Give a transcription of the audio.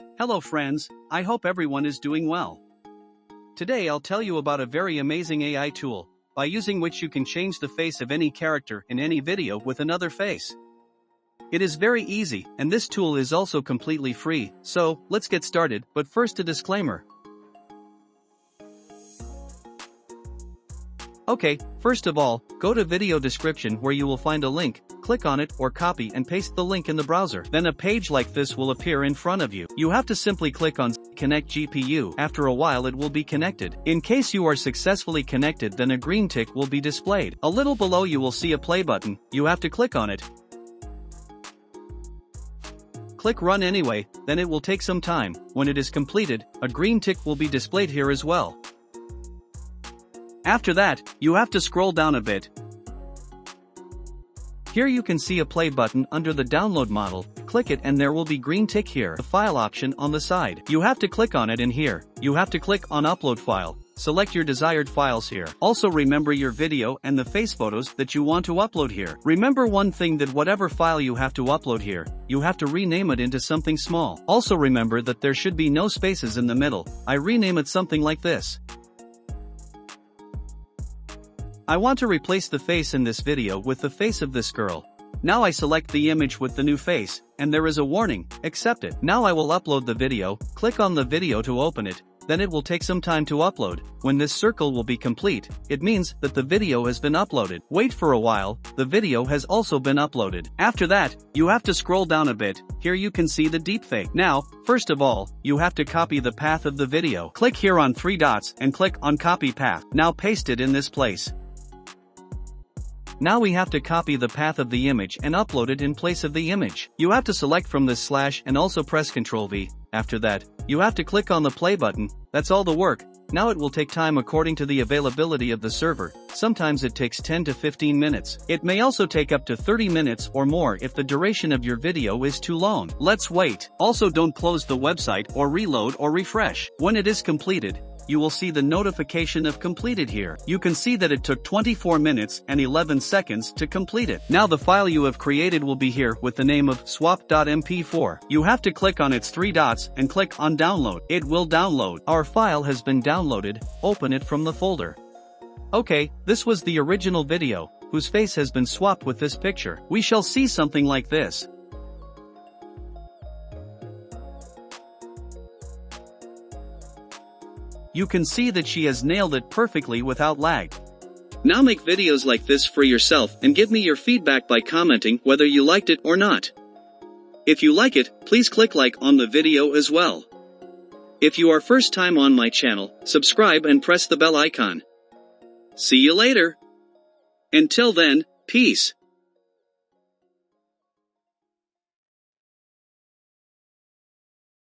Hello friends, I hope everyone is doing well. Today I'll tell you about a very amazing AI tool, by using which you can change the face of any character in any video with another face. It is very easy, and this tool is also completely free, so, let's get started, but first a disclaimer. Okay, first of all, go to video description where you will find a link, click on it or copy and paste the link in the browser. Then a page like this will appear in front of you. You have to simply click on connect GPU. After a while it will be connected. In case you are successfully connected then a green tick will be displayed. A little below you will see a play button, you have to click on it. Click run anyway, then it will take some time. When it is completed, a green tick will be displayed here as well. After that, you have to scroll down a bit. Here you can see a play button under the download model, click it and there will be green tick here, the file option on the side. You have to click on it in here, you have to click on upload file, select your desired files here. Also remember your video and the face photos that you want to upload here. Remember one thing that whatever file you have to upload here, you have to rename it into something small. Also remember that there should be no spaces in the middle, I rename it something like this. I want to replace the face in this video with the face of this girl. Now I select the image with the new face, and there is a warning, accept it. Now I will upload the video, click on the video to open it, then it will take some time to upload. When this circle will be complete, it means that the video has been uploaded. Wait for a while, the video has also been uploaded. After that, you have to scroll down a bit, here you can see the deepfake. Now, first of all, you have to copy the path of the video. Click here on three dots and click on copy path. Now paste it in this place. Now we have to copy the path of the image and upload it in place of the image. You have to select from this slash and also press Ctrl V. After that, you have to click on the play button, that's all the work. Now it will take time according to the availability of the server, sometimes it takes 10 to 15 minutes. It may also take up to 30 minutes or more if the duration of your video is too long. Let's wait. Also don't close the website or reload or refresh. When it is completed, you will see the notification of completed here. You can see that it took 24 minutes and 11 seconds to complete it. Now the file you have created will be here with the name of swap.mp4. You have to click on its three dots and click on download. It will download. Our file has been downloaded, open it from the folder. Okay, this was the original video, whose face has been swapped with this picture. We shall see something like this. You can see that she has nailed it perfectly without lag. Now make videos like this for yourself and give me your feedback by commenting whether you liked it or not. If you like it, please click like on the video as well. If you are first time on my channel, subscribe and press the bell icon. See you later. Until then, peace.